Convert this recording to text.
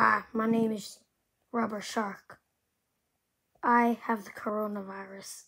Hi, my name is Rubber Shark. I have the coronavirus.